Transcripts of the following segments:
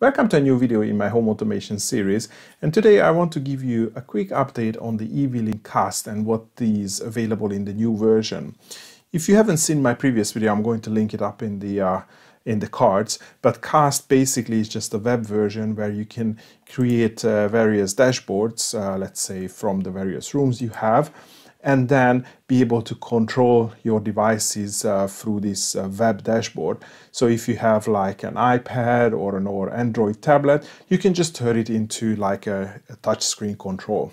Welcome to a new video in my home automation series and today I want to give you a quick update on the eWeLink Cast and what is available in the new version. If you haven't seen my previous video I'm going to link it up in the uh, in the cards but Cast basically is just a web version where you can create uh, various dashboards uh, let's say from the various rooms you have and then be able to control your devices uh, through this uh, web dashboard. So if you have like an iPad or an or Android tablet, you can just turn it into like a, a touch screen control.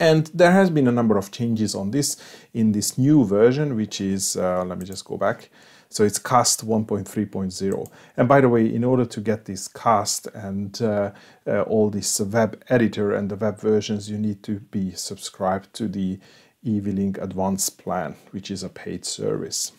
And there has been a number of changes on this in this new version, which is, uh, let me just go back. So it's cast 1.3.0. And by the way, in order to get this cast and uh, uh, all this web editor and the web versions, you need to be subscribed to the eWeLink Advanced plan, which is a paid service.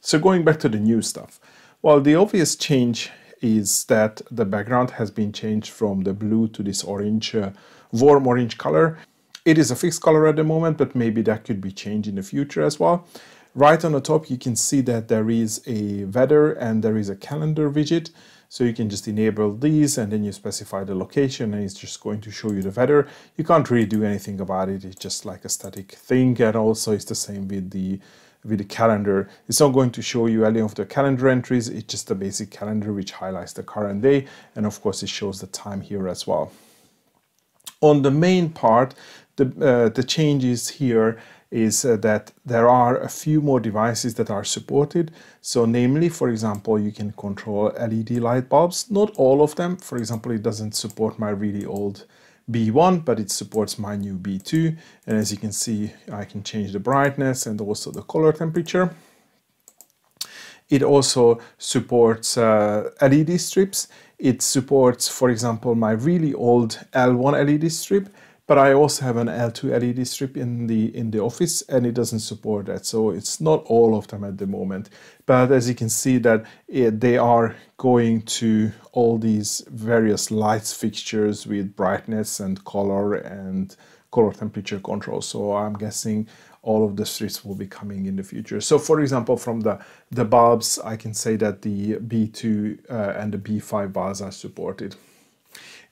So going back to the new stuff. Well, the obvious change is that the background has been changed from the blue to this orange, uh, warm orange color. It is a fixed color at the moment, but maybe that could be changed in the future as well. Right on the top, you can see that there is a weather and there is a calendar widget. So you can just enable these and then you specify the location and it's just going to show you the weather. You can't really do anything about it. It's just like a static thing. And also it's the same with the with the calendar. It's not going to show you any of the calendar entries. It's just a basic calendar which highlights the current day. And of course it shows the time here as well. On the main part, the, uh, the changes here is uh, that there are a few more devices that are supported. So namely, for example, you can control LED light bulbs, not all of them. For example, it doesn't support my really old B1, but it supports my new B2. And as you can see, I can change the brightness and also the color temperature. It also supports uh, LED strips. It supports, for example, my really old L1 LED strip, but I also have an L2 LED strip in the in the office and it doesn't support that so it's not all of them at the moment but as you can see that it, they are going to all these various lights fixtures with brightness and color and color temperature control so I'm guessing all of the strips will be coming in the future. So for example, from the, the bulbs, I can say that the B2 uh, and the B5 bulbs are supported.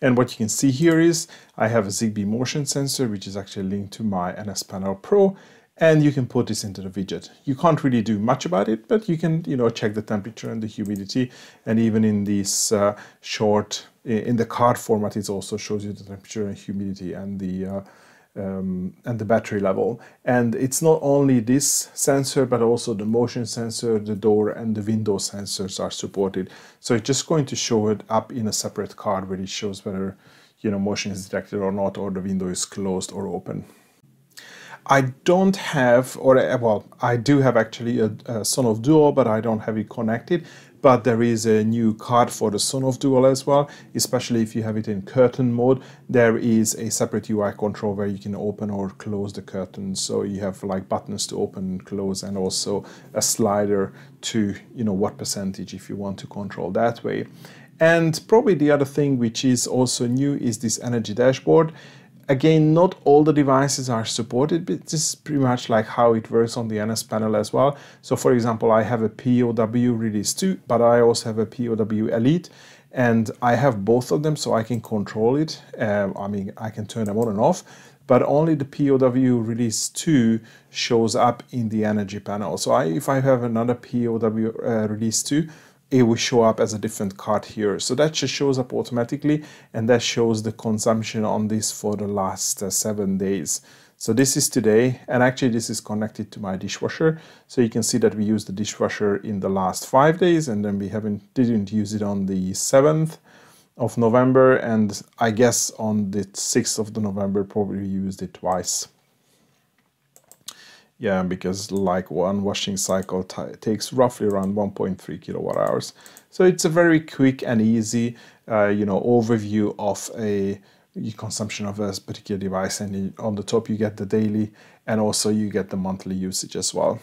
And what you can see here is I have a Zigbee motion sensor, which is actually linked to my NS Panel Pro, and you can put this into the widget. You can't really do much about it, but you can, you know, check the temperature and the humidity, and even in this uh, short, in the card format, it also shows you the temperature and humidity and the uh, um, and the battery level. And it's not only this sensor, but also the motion sensor, the door and the window sensors are supported. So it's just going to show it up in a separate card where it shows whether you know motion is detected or not, or the window is closed or open. I don't have, or uh, well, I do have actually a, a Sonoff Duo, but I don't have it connected but there is a new card for the Sonoff Duo as well, especially if you have it in curtain mode. There is a separate UI control where you can open or close the curtains. So you have like buttons to open and close and also a slider to, you know, what percentage if you want to control that way. And probably the other thing which is also new is this energy dashboard. Again, not all the devices are supported, but this is pretty much like how it works on the NS panel as well. So for example, I have a POW Release 2, but I also have a POW Elite, and I have both of them so I can control it. Um, I mean, I can turn them on and off, but only the POW Release 2 shows up in the energy panel. So I, if I have another POW uh, Release 2, it will show up as a different card here. So that just shows up automatically and that shows the consumption on this for the last uh, seven days. So this is today and actually this is connected to my dishwasher. So you can see that we used the dishwasher in the last five days and then we haven't didn't use it on the 7th of November and I guess on the 6th of the November probably used it twice yeah because like one washing cycle takes roughly around 1.3 kilowatt hours. So it's a very quick and easy uh, you know overview of a consumption of a particular device and on the top you get the daily and also you get the monthly usage as well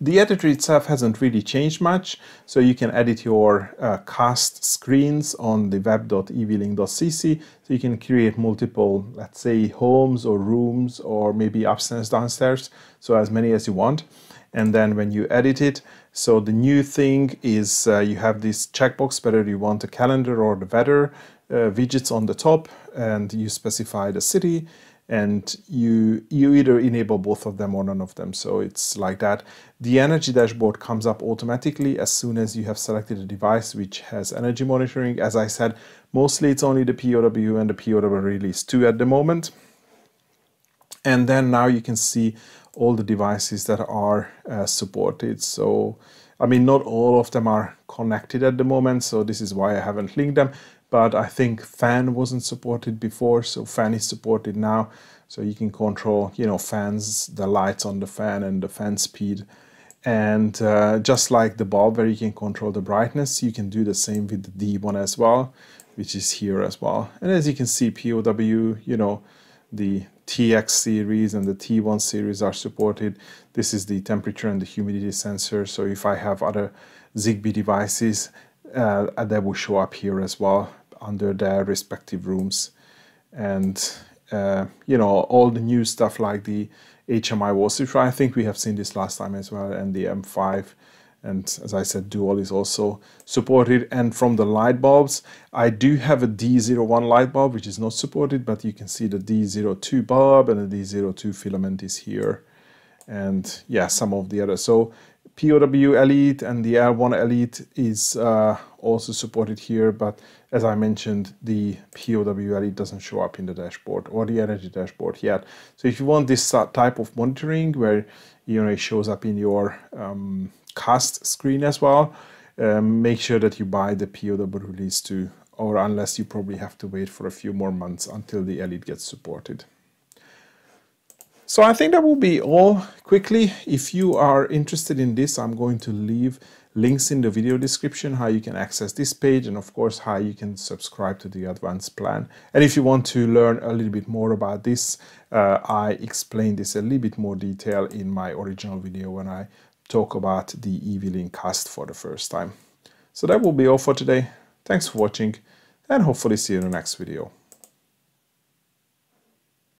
the editor itself hasn't really changed much, so you can edit your uh, cast screens on the web.ewelink.cc, so you can create multiple, let's say, homes or rooms or maybe upstairs, downstairs, so as many as you want. and then when you edit it so the new thing is uh, you have this checkbox whether you want the calendar or the weather uh, widgets on the top and you specify the city and you you either enable both of them or none of them. So it's like that. The energy dashboard comes up automatically as soon as you have selected a device which has energy monitoring. As i said mostly it's only the pow and the pow release 2 at the moment. And then now you can see all the devices that are uh, supported. So I mean not all of them are connected at the moment so this is why I haven't linked them but I think fan wasn't supported before so fan is supported now. So you can control you know fans the lights on the fan and the fan speed. And uh, just like the bulb where you can control the brightness you can do the same with the D1 as well which is here as well. And as you can see POW you know the TX series and the T1 series are supported. This is the temperature and the humidity sensor. So if I have other Zigbee devices uh, that will show up here as well under their respective rooms. And uh, you know all the new stuff like the HMI wall switch I think we have seen this last time as well and the M5 and as I said dual is also supported and from the light bulbs I do have a B01 light bulb which is not supported but you can see the B02 bulb and the B02 filament is here and yeah some of the others so POW Elite and the L1 Elite is uh, also supported here, but as I mentioned, the POW Elite doesn't show up in the dashboard or the energy dashboard yet. So if you want this type of monitoring where it shows up in your um, cast screen as well, um, make sure that you buy the POW release too, or unless you probably have to wait for a few more months until the Elite gets supported. So I think that will be all quickly. If you are interested in this, I'm going to leave links in the video description how you can access this page and of course how you can subscribe to the advanced plan. And if you want to learn a little bit more about this, uh, I explain this a little bit more detail in my original video when I talk about the eWeLink cast for the first time. So that will be all for today. Thanks for watching and hopefully see you in the next video.